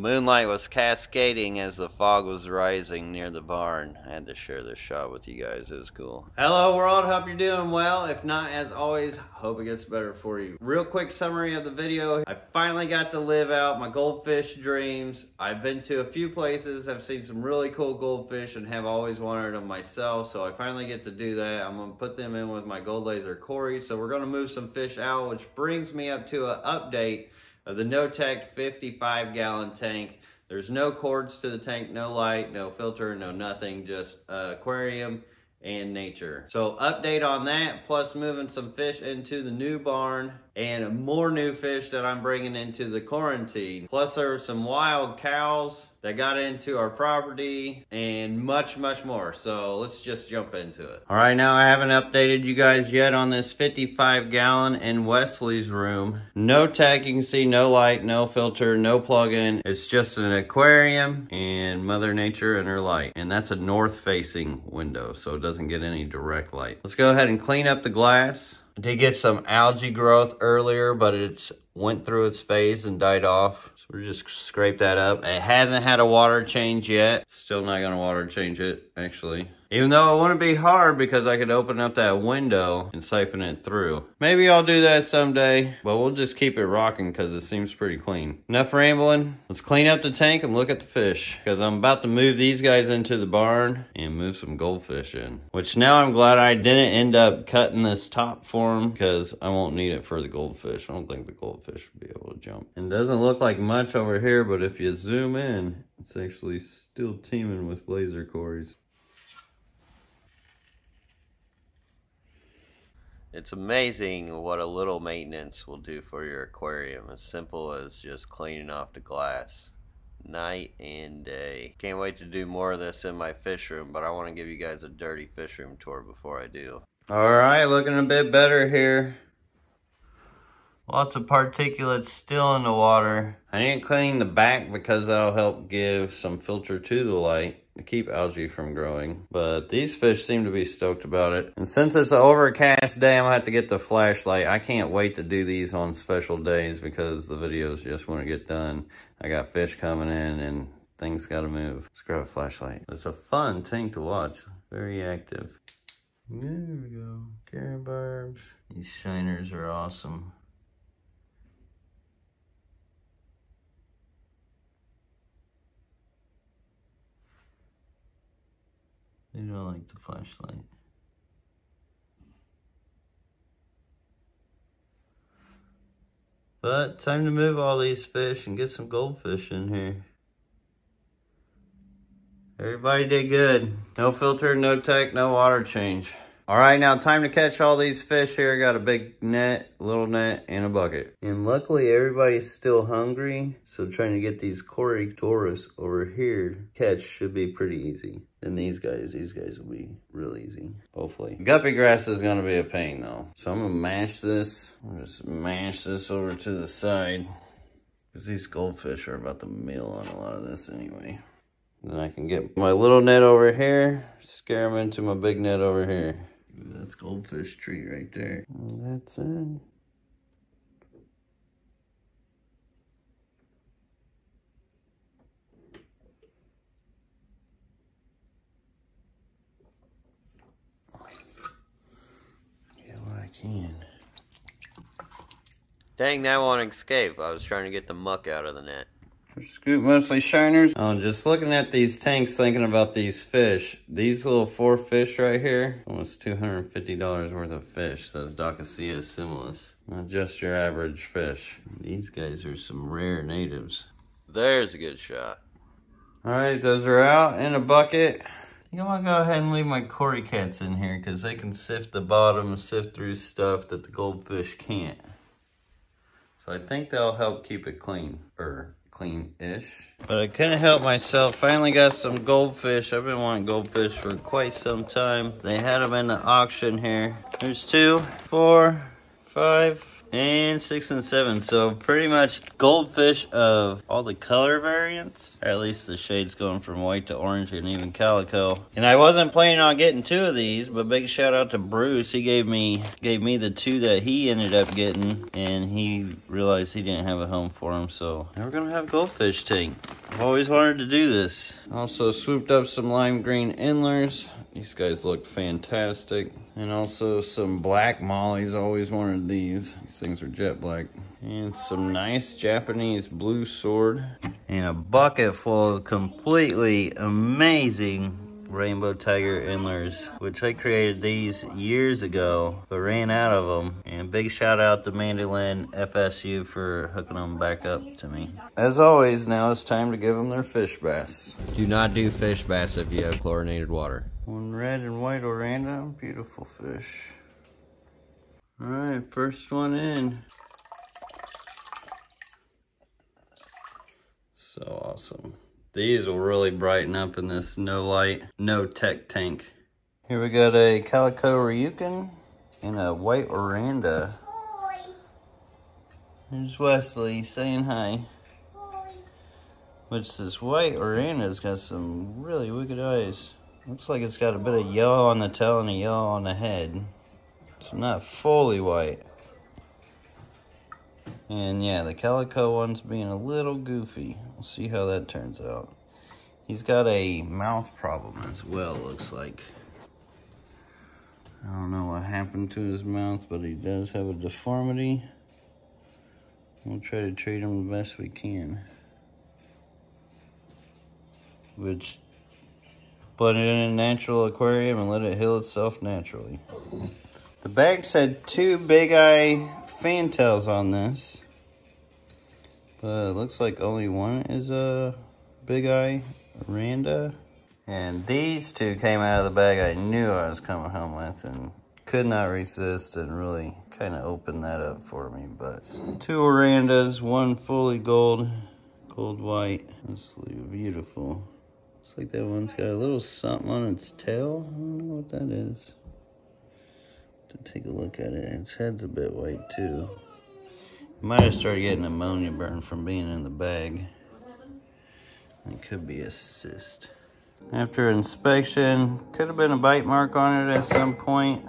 moonlight was cascading as the fog was rising near the barn. I had to share this shot with you guys. It was cool. Hello world, hope you're doing well. If not, as always, hope it gets better for you. Real quick summary of the video. I finally got to live out my goldfish dreams. I've been to a few places, I've seen some really cool goldfish and have always wanted them myself. So I finally get to do that. I'm gonna put them in with my gold laser Cory. So we're gonna move some fish out, which brings me up to an update of the NoTech 55 gallon tank. There's no cords to the tank, no light, no filter, no nothing, just uh, aquarium and nature. So update on that, plus moving some fish into the new barn and more new fish that I'm bringing into the quarantine. Plus there there's some wild cows that got into our property and much, much more. So let's just jump into it. All right, now I haven't updated you guys yet on this 55 gallon in Wesley's room. No tech, you can see no light, no filter, no plug-in. It's just an aquarium and Mother Nature and her light. And that's a north facing window, so it doesn't get any direct light. Let's go ahead and clean up the glass. Did get some algae growth earlier, but it's went through its phase and died off. So we're just scrape that up. It hasn't had a water change yet. Still not gonna water change it, actually. Even though it wouldn't be hard because I could open up that window and siphon it through. Maybe I'll do that someday, but we'll just keep it rocking because it seems pretty clean. Enough rambling. Let's clean up the tank and look at the fish because I'm about to move these guys into the barn and move some goldfish in. Which now I'm glad I didn't end up cutting this top for them because I won't need it for the goldfish. I don't think the goldfish will be able to jump. And doesn't look like much over here, but if you zoom in, it's actually still teeming with laser Corys. It's amazing what a little maintenance will do for your aquarium. As simple as just cleaning off the glass night and day. Can't wait to do more of this in my fish room, but I want to give you guys a dirty fish room tour before I do. Alright, looking a bit better here. Lots of particulates still in the water. I didn't clean the back because that'll help give some filter to the light to keep algae from growing. But these fish seem to be stoked about it. And since it's an overcast day, I'm gonna have to get the flashlight. I can't wait to do these on special days because the videos just want to get done. I got fish coming in and things gotta move. Let's grab a flashlight. It's a fun tank to watch. Very active. There we go. Carrot barbs. These shiners are awesome. They don't like the flashlight. But time to move all these fish and get some goldfish in here. Everybody did good. No filter, no tech, no water change. All right, now time to catch all these fish here. Got a big net, little net, and a bucket. And luckily everybody's still hungry, so trying to get these Corydoras over here catch should be pretty easy. And these guys, these guys will be real easy, hopefully. Guppy grass is gonna be a pain though. So I'm gonna mash this, i just mash this over to the side. Because these goldfish are about to meal on a lot of this anyway. Then I can get my little net over here, scare them into my big net over here. That's goldfish tree right there. Well, that's it. Yeah, what I can. Dang, that won't escape. I was trying to get the muck out of the net. Scoop mostly shiners. I'm just looking at these tanks, thinking about these fish. These little four fish right here, almost $250 worth of fish. Those Dacasia similis. Not just your average fish. These guys are some rare natives. There's a good shot. All right, those are out in a bucket. I think I'm gonna go ahead and leave my Cory cats in here because they can sift the bottom, sift through stuff that the goldfish can't. So I think they'll help keep it clean. Er, clean-ish. But I couldn't help myself. Finally got some goldfish. I've been wanting goldfish for quite some time. They had them in the auction here. There's two, four, five, and six and seven. So pretty much goldfish of all the color variants, or at least the shades going from white to orange and even calico. And I wasn't planning on getting two of these, but big shout out to Bruce. He gave me gave me the two that he ended up getting, and he realized he didn't have a home for them. So now we're gonna have goldfish tank. Always wanted to do this. Also swooped up some lime green endlers. These guys look fantastic. And also some black mollies. Always wanted these. These things are jet black. And some nice Japanese blue sword. And a bucket full of completely amazing Rainbow Tiger Endlers, which I created these years ago, but ran out of them. And big shout out to Mandolin FSU for hooking them back up to me. As always, now it's time to give them their fish bass. Do not do fish bass if you have chlorinated water. One red and white Oranda, beautiful fish. All right, first one in. So awesome. These will really brighten up in this no light, no tech tank. Here we got a Calico Ryukin and a white Oranda. Here's Wesley saying hi. hi. Which this white Oranda's got some really wicked eyes. Looks like it's got a bit of yellow on the tail and a yellow on the head. It's not fully white. And yeah, the Calico one's being a little goofy. We'll see how that turns out. He's got a mouth problem as well, looks like. I don't know what happened to his mouth, but he does have a deformity. We'll try to treat him the best we can. Which, put it in a natural aquarium and let it heal itself naturally. The bags had two big eye fantails on this. But it looks like only one is a big eye Oranda. And these two came out of the bag I knew I was coming home with and could not resist and really kind of opened that up for me. But two Orandas, one fully gold, gold white. Absolutely beautiful. Looks like that one's got a little something on its tail. I don't know what that is to take a look at it. Its head's a bit white too. Might have started getting ammonia burn from being in the bag. It could be a cyst. After inspection, could have been a bite mark on it at some point.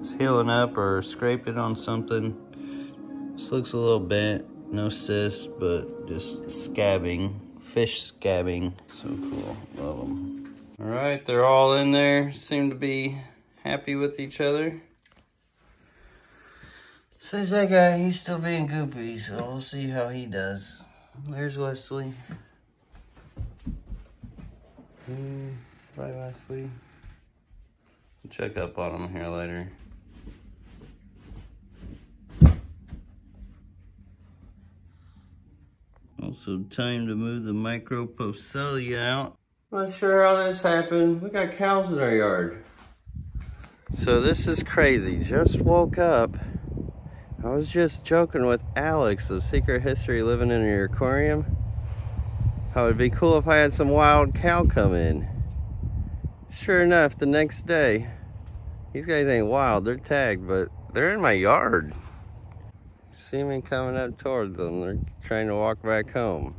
It's healing up or scraped it on something. This looks a little bent. No cyst, but just scabbing. Fish scabbing. So cool. Love them. All right, they're all in there. Seem to be happy with each other. Says that guy, he's still being goofy, so we'll see how he does. There's Wesley. Mm, bye, Wesley. We'll check up on him here later. Also time to move the micropoecilia out. Not sure how this happened. We got cows in our yard. So this is crazy. Just woke up. I was just joking with Alex of Secret History living in your aquarium. How it'd be cool if I had some wild cow come in. Sure enough, the next day, these guys ain't wild, they're tagged, but they're in my yard. See me coming up towards them, they're trying to walk back home.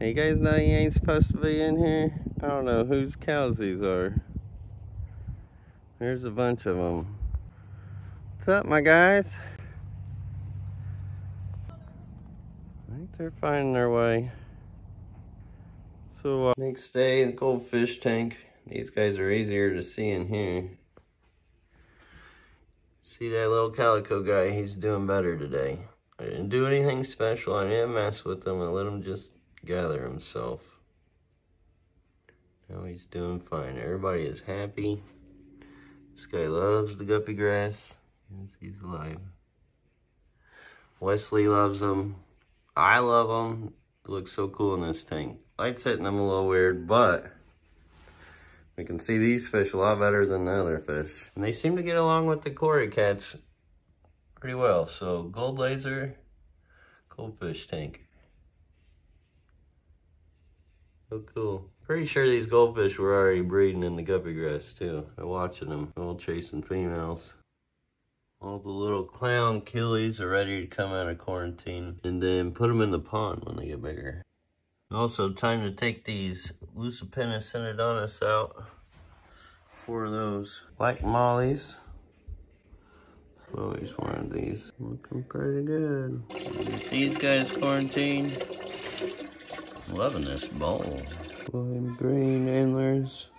And you guys know you ain't supposed to be in here? I don't know whose cows these are. There's a bunch of them. What's up, my guys? They're finding their way. So uh, next day, the goldfish tank. These guys are easier to see in here. See that little calico guy, he's doing better today. I didn't do anything special, I didn't mess with him, I let him just gather himself. Now he's doing fine. Everybody is happy. This guy loves the guppy grass. Yes, he's alive. Wesley loves them. I love them. Looks so cool in this tank. Light hitting them a little weird, but we can see these fish a lot better than the other fish. And they seem to get along with the cory cats pretty well. So gold laser, goldfish tank. So cool. Pretty sure these goldfish were already breeding in the guppy grass too. I'm watching them, all chasing females. All the little clown killies are ready to come out of quarantine and then put them in the pond when they get bigger. Also, time to take these Lucipinnis Synodontis out. Four of those. Black mollies. Always wanted these. Looking pretty good. Get these guys quarantined. Loving this bowl. Lime green endlers.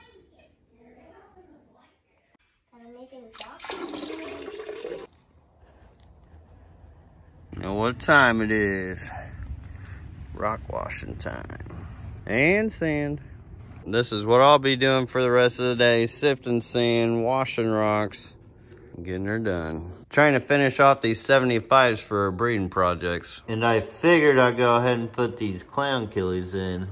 Know what time it is. Rock washing time. And sand. This is what I'll be doing for the rest of the day. Sifting sand, washing rocks, getting her done. Trying to finish off these 75s for breeding projects. And I figured I'd go ahead and put these clown killies in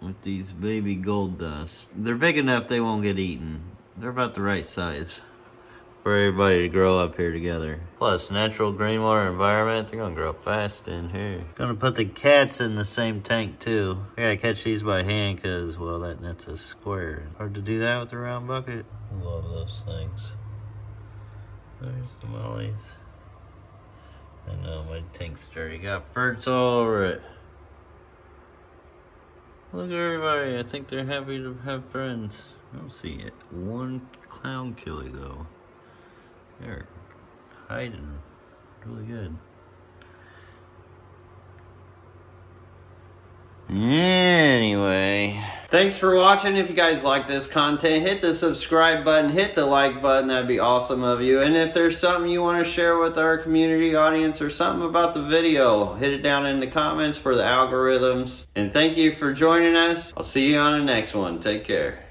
with these baby gold dust. They're big enough they won't get eaten. They're about the right size for everybody to grow up here together. Plus, natural green water environment, they're gonna grow fast in here. Gonna put the cats in the same tank too. I gotta catch these by hand because, well, that net's a square. Hard to do that with a round bucket. Love those things. There's the mollies. I know, my tank's dirty. Got ferts all over it. Look at everybody. I think they're happy to have friends. I don't see it. One clown killie, though. They're hiding really good. Anyway, thanks for watching. If you guys like this content, hit the subscribe button, hit the like button. That'd be awesome of you. And if there's something you want to share with our community audience or something about the video, hit it down in the comments for the algorithms. And thank you for joining us. I'll see you on the next one. Take care.